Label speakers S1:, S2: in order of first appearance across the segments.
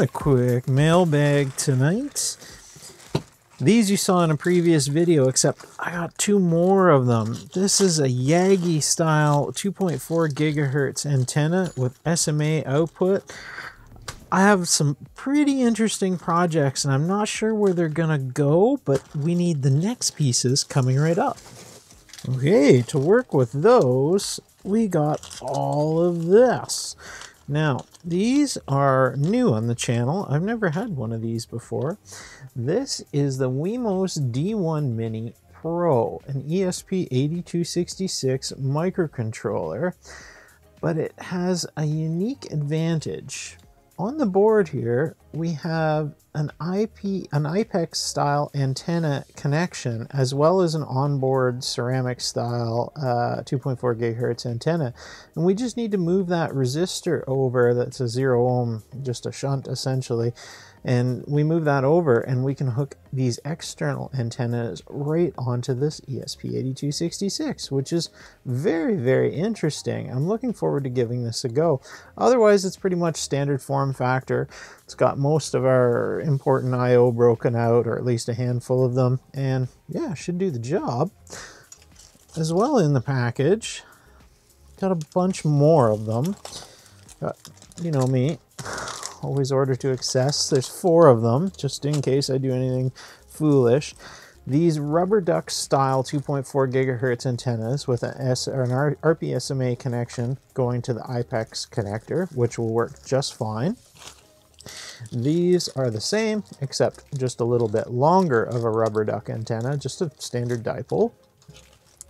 S1: A quick mailbag tonight. These you saw in a previous video, except I got two more of them. This is a Yagi style 2.4 gigahertz antenna with SMA output. I have some pretty interesting projects and I'm not sure where they're gonna go, but we need the next pieces coming right up. Okay, to work with those, we got all of this. Now, these are new on the channel. I've never had one of these before. This is the Wemos D1 Mini Pro, an ESP8266 microcontroller, but it has a unique advantage on the board here, we have an IP, an IPEX style antenna connection, as well as an onboard ceramic style uh, 2.4 gigahertz antenna. And we just need to move that resistor over that's a zero ohm, just a shunt essentially, and we move that over and we can hook these external antennas right onto this ESP8266, which is very, very interesting. I'm looking forward to giving this a go. Otherwise, it's pretty much standard form factor. It's got most of our important I.O. broken out, or at least a handful of them, and yeah, should do the job. As well in the package, got a bunch more of them. Got, you know me, always order to excess. There's four of them, just in case I do anything foolish. These rubber duck style 2.4 gigahertz antennas with an, S, or an RPSMA connection going to the IPEX connector, which will work just fine. These are the same, except just a little bit longer of a rubber duck antenna, just a standard dipole.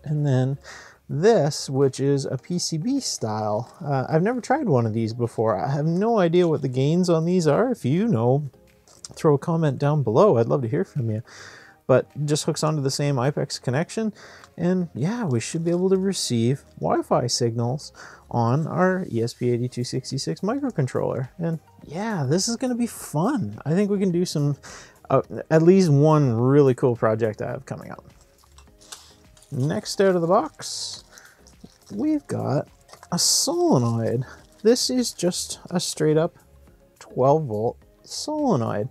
S1: And then this, which is a PCB style. Uh, I've never tried one of these before. I have no idea what the gains on these are. If you know, throw a comment down below. I'd love to hear from you. But just hooks onto the same IPEX connection. And yeah, we should be able to receive Wi-Fi signals on our ESP8266 microcontroller. And yeah, this is going to be fun. I think we can do some, uh, at least one really cool project I have coming up. Next out of the box, we've got a solenoid. This is just a straight up 12 volt solenoid.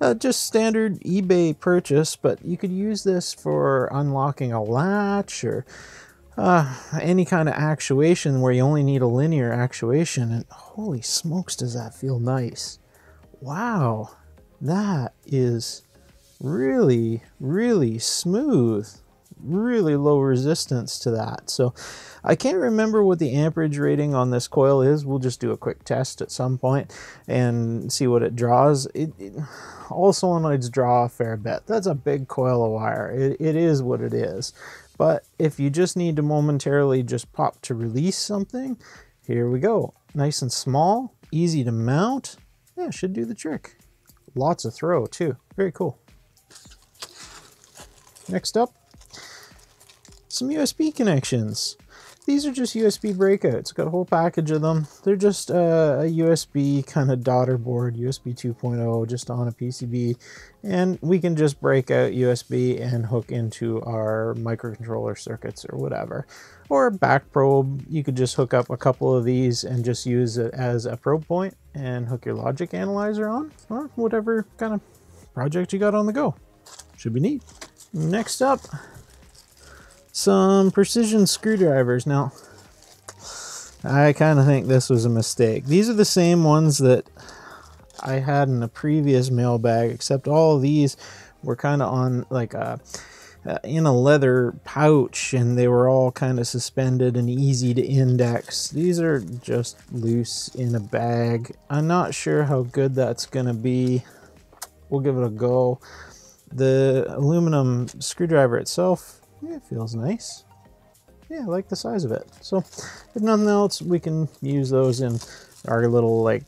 S1: Uh, just standard eBay purchase, but you could use this for unlocking a latch or uh, any kind of actuation where you only need a linear actuation. And holy smokes, does that feel nice! Wow, that is really, really smooth really low resistance to that. So I can't remember what the amperage rating on this coil is. We'll just do a quick test at some point and see what it draws. It, it, all solenoids draw a fair bit. That's a big coil of wire. It, it is what it is. But if you just need to momentarily just pop to release something, here we go. Nice and small, easy to mount. Yeah, should do the trick. Lots of throw too. Very cool. Next up, some USB connections. These are just USB breakouts. Got a whole package of them. They're just uh, a USB kind of daughter board, USB 2.0, just on a PCB. And we can just break out USB and hook into our microcontroller circuits or whatever. Or back probe, you could just hook up a couple of these and just use it as a probe point and hook your logic analyzer on, or whatever kind of project you got on the go. Should be neat. Next up, some precision screwdrivers. Now, I kind of think this was a mistake. These are the same ones that I had in a previous mailbag, except all these were kind of on like a uh, in a leather pouch and they were all kind of suspended and easy to index. These are just loose in a bag. I'm not sure how good that's going to be. We'll give it a go. The aluminum screwdriver itself yeah, it feels nice. Yeah, I like the size of it. So if nothing else, we can use those in our little like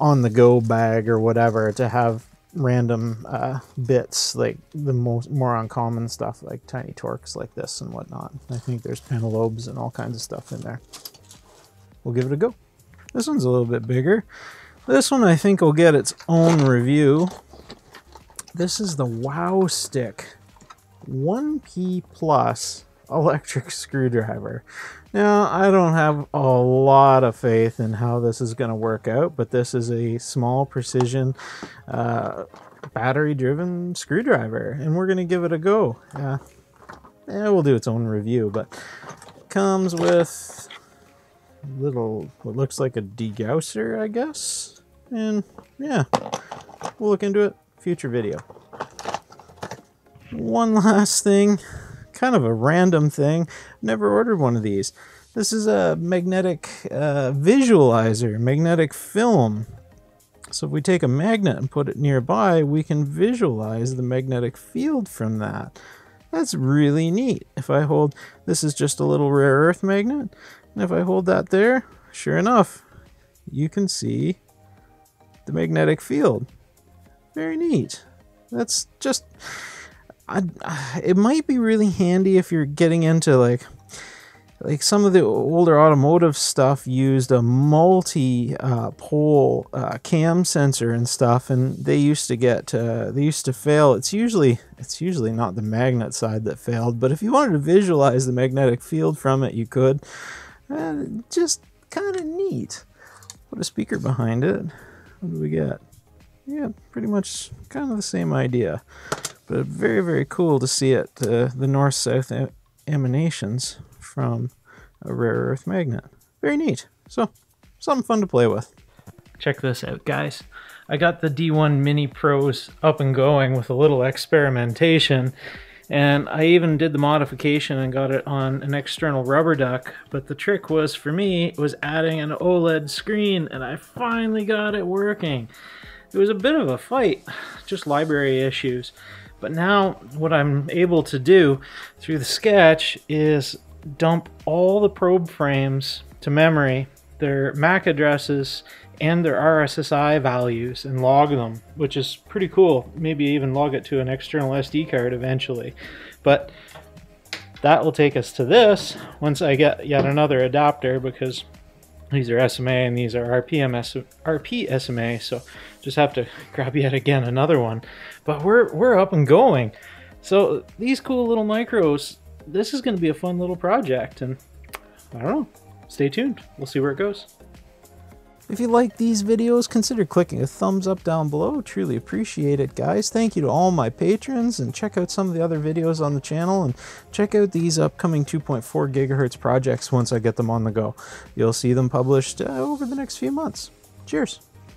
S1: on the go bag or whatever to have random uh, bits like the most more uncommon stuff like tiny Torx like this and whatnot. I think there's Pentalobes and all kinds of stuff in there. We'll give it a go. This one's a little bit bigger. This one I think will get its own review. This is the Wowstick 1P plus electric screwdriver. Now, I don't have a lot of faith in how this is going to work out, but this is a small precision uh, battery driven screwdriver, and we're going to give it a go. Yeah, yeah, we'll do its own review, but it comes with little, what looks like a degausser, I guess. And yeah, we'll look into it, future video. One last thing kind of a random thing. Never ordered one of these. This is a magnetic uh, visualizer, magnetic film. So if we take a magnet and put it nearby, we can visualize the magnetic field from that. That's really neat. If I hold, this is just a little rare earth magnet. And if I hold that there, sure enough, you can see the magnetic field. Very neat. That's just, I, it might be really handy if you're getting into like like some of the older automotive stuff used a multi uh, pole uh, cam sensor and stuff and they used to get uh, they used to fail. It's usually it's usually not the magnet side that failed but if you wanted to visualize the magnetic field from it you could. Uh, just kind of neat. Put a speaker behind it. What do we get? Yeah pretty much kind of the same idea but very, very cool to see it, uh, the north-south emanations from a rare earth magnet. Very neat. So, something fun to play with. Check this out, guys. I got the D1 Mini Pros up and going with a little experimentation, and I even did the modification and got it on an external rubber duck, but the trick was, for me, was adding an OLED screen, and I finally got it working. It was a bit of a fight, just library issues. But now what I'm able to do through the sketch is dump all the probe frames to memory, their MAC addresses, and their RSSI values and log them, which is pretty cool. Maybe even log it to an external SD card eventually. But that will take us to this once I get yet another adapter because these are SMA and these are RPM RP SMA, so just have to grab yet again another one. But we're we're up and going. So these cool little micros, this is going to be a fun little project, and I don't know. Stay tuned. We'll see where it goes. If you like these videos, consider clicking a thumbs up down below. Truly appreciate it, guys. Thank you to all my patrons, and check out some of the other videos on the channel, and check out these upcoming 2.4 gigahertz projects once I get them on the go. You'll see them published uh, over the next few months. Cheers.